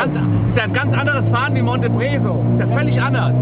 ganz, ist ein ganz anderes Fahren wie Monte Preso. Ist ja völlig anders.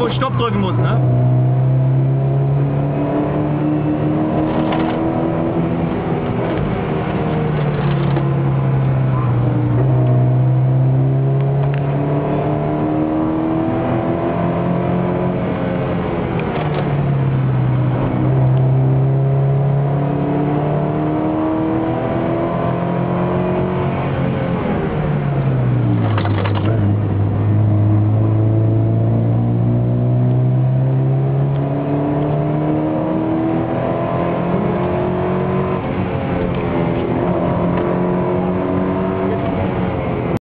wo ich Stopp drücken muss, ne?